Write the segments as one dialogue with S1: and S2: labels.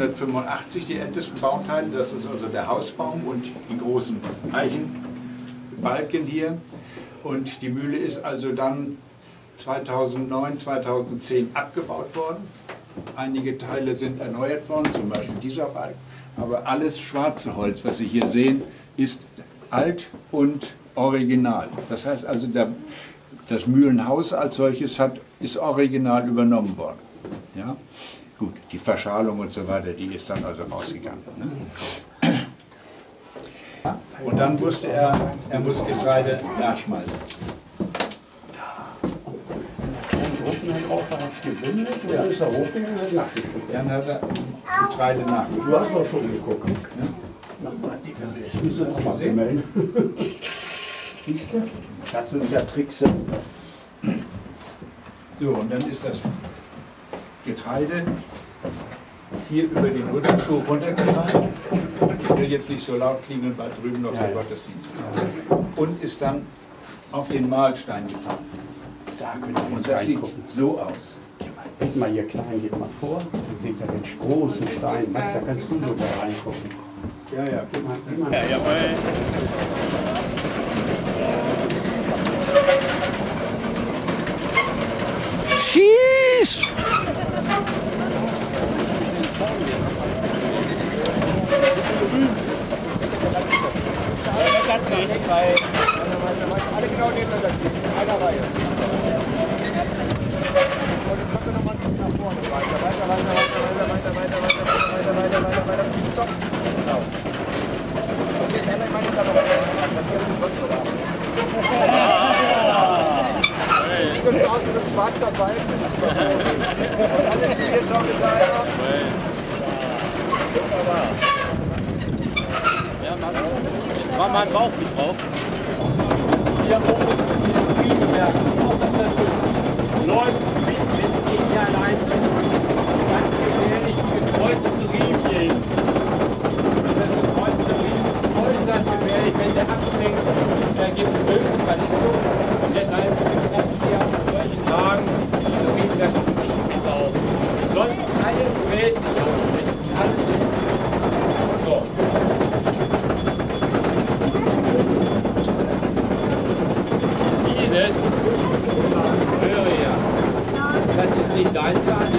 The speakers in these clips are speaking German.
S1: 1885 die ältesten Bauteile. Das ist also der Hausbaum und die großen Eichenbalken hier. Und die Mühle ist also dann 2009, 2010 abgebaut worden. Einige Teile sind erneuert worden, zum Beispiel dieser Balken. Aber alles schwarze Holz, was Sie hier sehen, ist alt und original. Das heißt also, der, das Mühlenhaus als solches hat, ist original übernommen worden. Ja? Gut, die Verschalung und so weiter, die ist dann also rausgegangen. Ne? Und dann wusste er, er muss Getreide nachschmeißen.
S2: Dann ist er hochgegangen und hat nachgeschüttet.
S1: Dann hat er Getreide nachgeschmeißen.
S2: Du hast doch schon geguckt. Siehst du das mal gemeldet? Siehst du? Das sind ja Tricks.
S1: So, und dann ist das Getreide hier über den Rückenschuh runtergefallen. Ich will jetzt nicht so laut klingeln, weil drüben noch
S2: Ja,
S1: der
S2: ja.
S1: Gottesdienst ist. Und ist dann auf den Mahlstein gefallen.
S2: Da könnt ihr
S1: Und
S2: jetzt
S1: das sieht
S2: reingucken.
S1: so aus.
S2: Geht mal hier klein, geht mal vor. Dann seht ihr den großen Stein. Max, da kannst du sogar reingucken.
S1: Ja, ja.
S2: Geh mal, geh mal.
S3: Ja, jawohl. Ja, Mann. Jetzt war mein mit drauf.
S4: Hier oben ist Friedberg, auch das natürlich. Läuft mit, wenn ich hier allein. Ganz gefährlich, gekreuzte Riemen. Ist gekreuzte Riemen äußerst gefährlich, wenn der abschlägt, da gibt es böse Verletzungen. Und deshalb brauchen wir an solchen Tagen diese Riemen nicht mit auf. Sonst mit. Alles so. Dieses, höre ja, das ist nicht dein Zahn,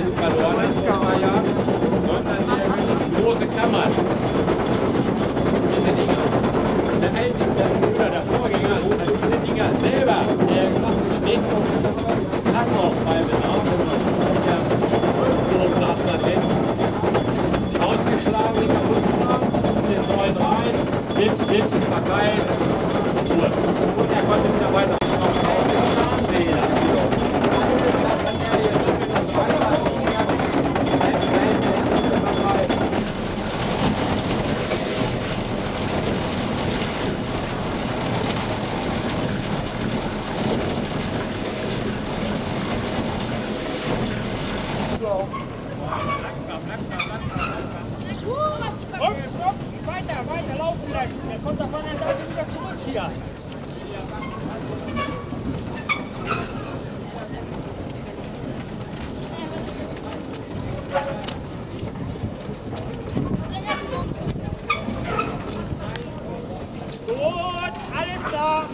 S4: alles klar.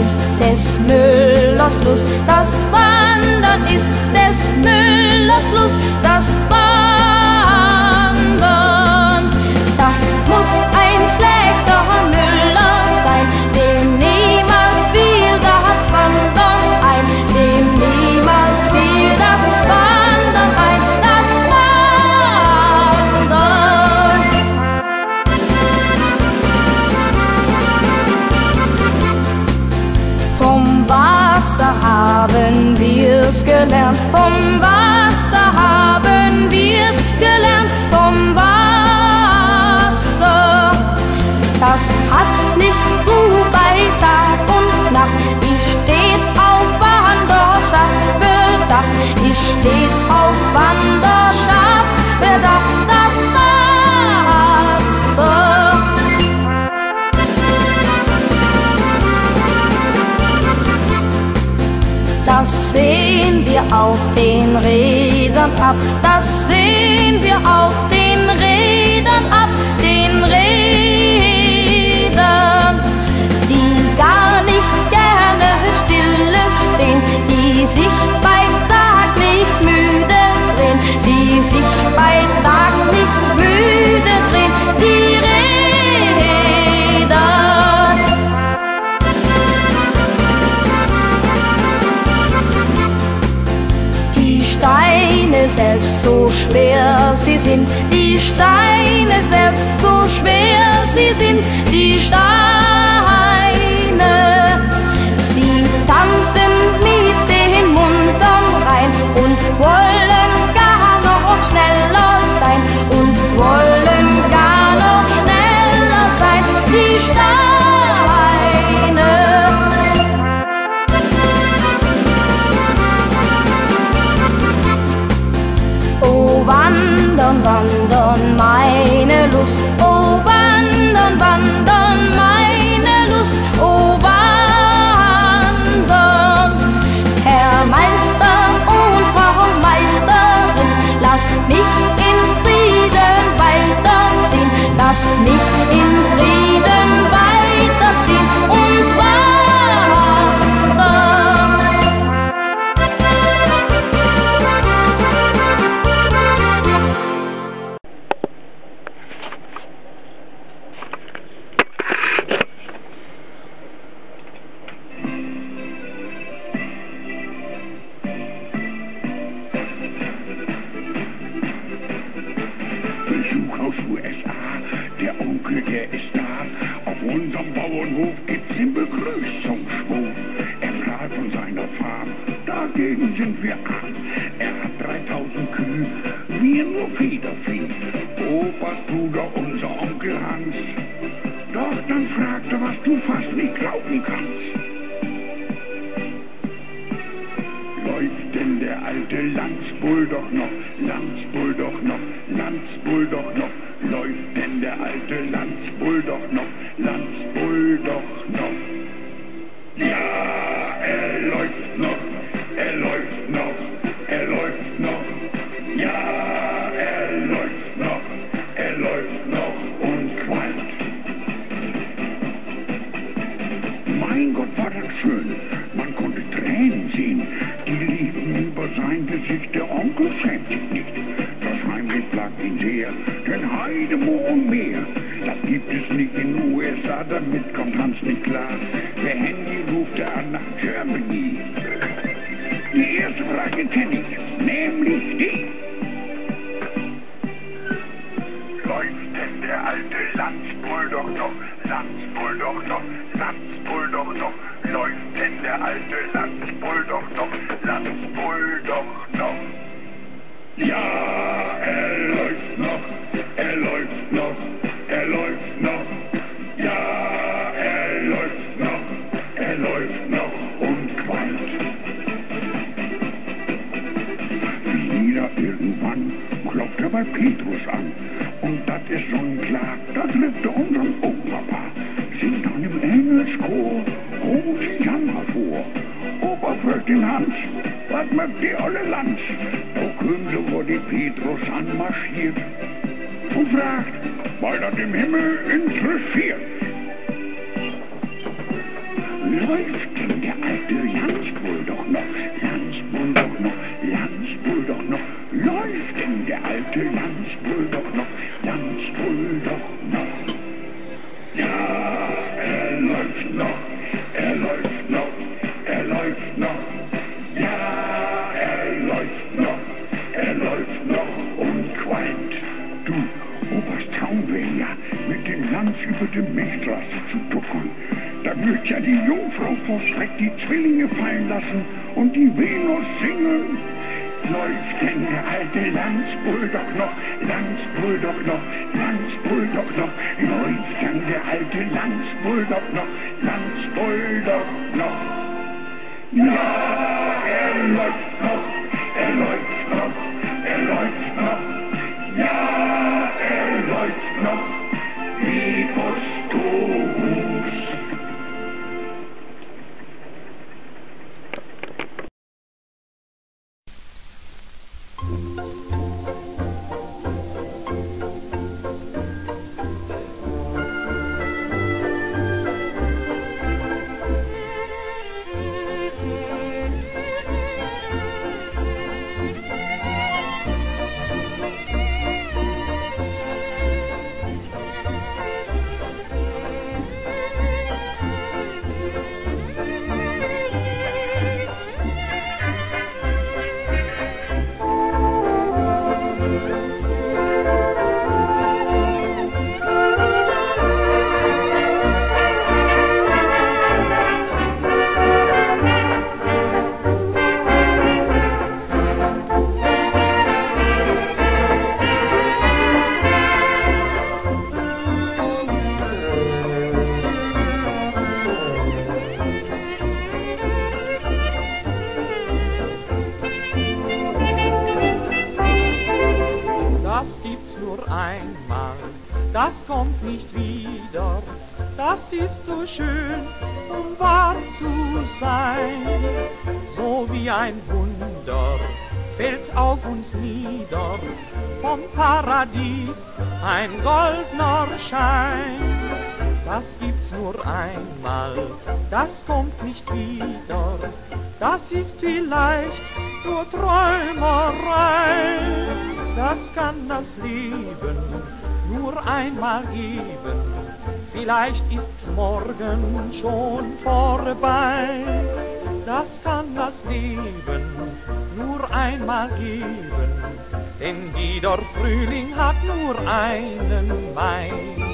S5: Ist des Müllers Lust, das Wandern ist des Müllers Lust, das Wandern. Ich stets auf Wanderschaft bedacht, das Wasser. Das sehen wir auf den Rädern ab, das sehen wir auf den Rädern ab, den Rädern, die gar nicht gerne stille stehen, die sich bei die sich bei Tag nicht müde drehen, die Räder. Die Steine selbst so schwer sie sind, die Steine selbst so schwer sie sind, die Steine. Meine
S6: der alte Landsbull doch noch, Landsbull doch noch, Landsbull doch noch, läuft denn der alte Landsbull doch noch, Landsbull doch noch. Ja, er läuft noch, er läuft Gesicht. Der Onkel schämt sich nicht. Das Heimlich plagt ihn sehr. Denn Heidemoor und Meer, das gibt es nicht in USA. Damit kommt Hans nicht klar. Der Handy ruft er an nach Germany. Die erste Frage kenne ich, nämlich die. Läuft denn der alte Landsbull doch noch, Landsbull doch noch, Landsbull doch noch, der alte Landsbull doch noch, Landsbull doch noch. Ja, er läuft noch, er läuft noch, er läuft noch. Ja, er läuft noch, er läuft noch und qualmt. Wieder irgendwann klopft er bei Petrus an. Und das ist sonnenklar, da trifft er unseren Opa. Singt dann im Engelschor Hosianna vor. Opa fragt den Hans, was mögt ihr alle Lanz? Da kommen sie, wo die Petrus anmarschiert und fragt, weil das im Himmel interessiert. Läuft denn der alte Landsbull doch noch, Ja die Jungfrau vor Schreck die Zwillinge fallen lassen und die Venus singen. läuft denn der alte Landsbulldog noch, Landsbulldog noch, Landsbulldog noch, läuft denn der alte Landsbulldog noch, Landsbulldog noch. Ja,
S7: einmal, das kommt nicht wieder. Das ist so schön, um wahr zu sein. So wie ein Wunder fällt auf uns nieder, vom Paradies ein goldener Schein. Das gibt's nur einmal, das kommt nicht wieder. Das ist vielleicht nur Träumerei. Das kann das Leben nur einmal geben. Vielleicht ist's morgen schon vorbei. Das kann das Leben nur einmal geben. Denn jeder Frühling hat nur einen Mai.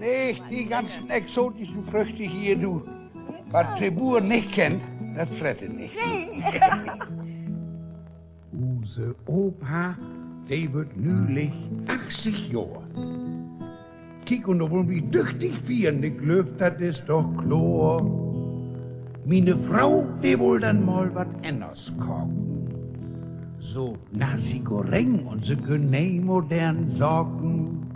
S8: Nicht die ganzen exotischen Früchte hier, du. Was Tribur nicht kennt, das frettet nicht. Use Opa, der wird nülich 80 Jahre. Kiek und obwohl wie düchtig vierne glöft, das ist doch Chlor. Meine Frau, die wohl dann mal wat anders kochen. So Nasi Goreng und so genau modern Sorgen.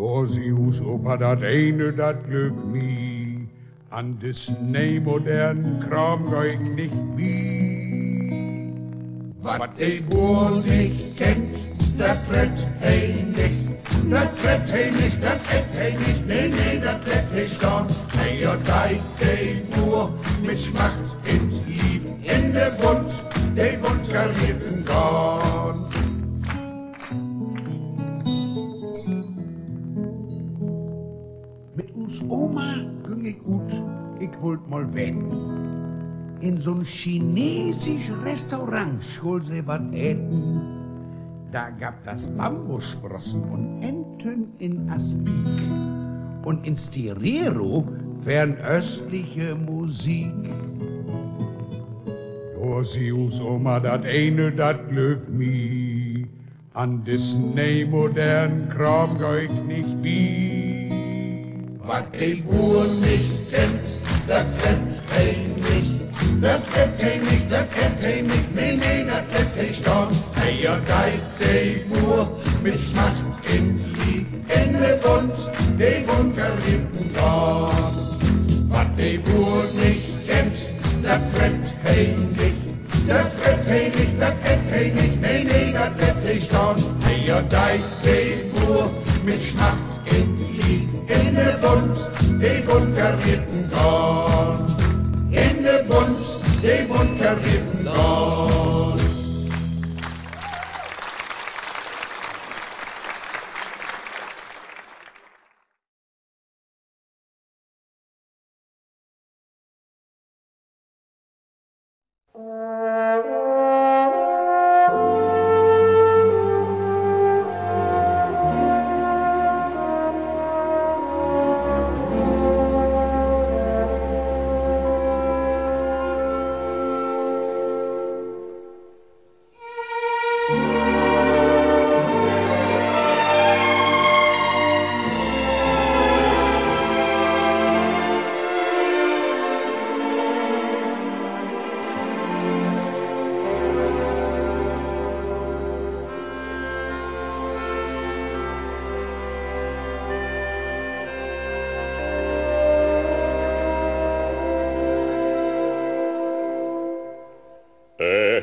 S8: Hus Opa dat eine, dat glöf mi. An des ne modernen Kram ich nicht wie. Wat de Boer nicht kennt, das fret hey nicht. Das fret hey nicht, das et hey nicht, nee, nee, das let hey staan. Hey, ja, dei, de Boer, mit Macht in Lief, in de Bund, de Bund karierten Garn. in so'n chinesisch Restaurant schul sie wat äten. Da gab das Bambussprossen und Enten in Aspik. Und in Stereo fernöstliche Musik. Dosius Oma, dat eine, dat löf mi. An Disney modern Kram geh ich nicht wie. Was die Uhr nicht das kennt hey nicht. Das kennt hey nicht, das kennt hey nicht, nee, nee, das kennt hey schon. Hey, ja, geit die Uhr mit Schmacht ins Lied. Ende Bund, die bunkerierten Dorn. Was die Uhr nicht kennt, das kennt hey nicht. Das kennt hey nicht, das kennt hey nicht, nee, nee, das kennt hey schon. Hey, ja, geit die Uhr mit Schmacht ins Lied. Ende Bund, die bunkerierten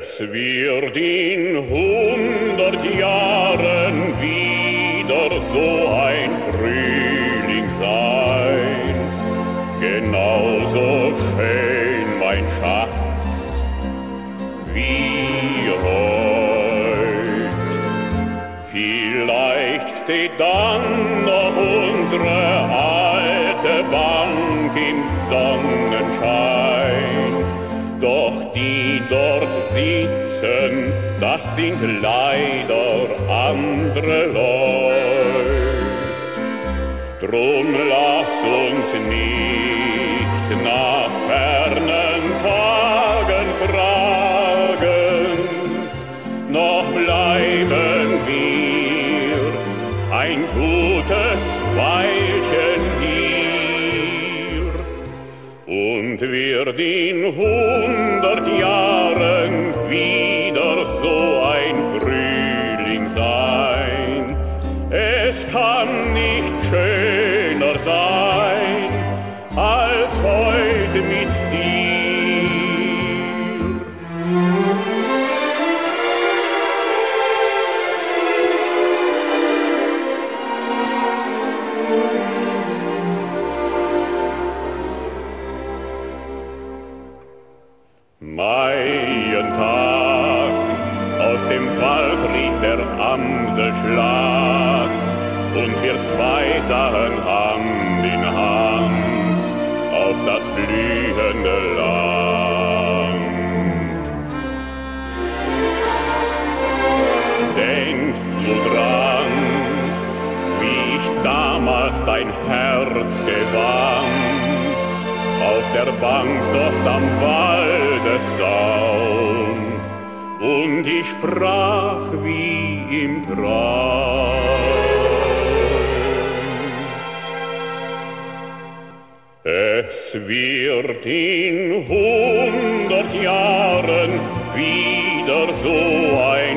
S9: Es wird in hundert Jahren wieder so ein sitzen, das sind leider andere Leute. Drum lass uns nicht nach fernen Tagen fragen, noch bleiben wir ein gutes Weilchen hier und wird in hundert mit dir. Denkst du dran, wie ich damals dein Herz gewann? auf der Bank dort am Waldessaum und ich sprach wie im Traum. Es wird in hundert Jahren wieder so ein